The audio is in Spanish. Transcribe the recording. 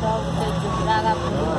todo, se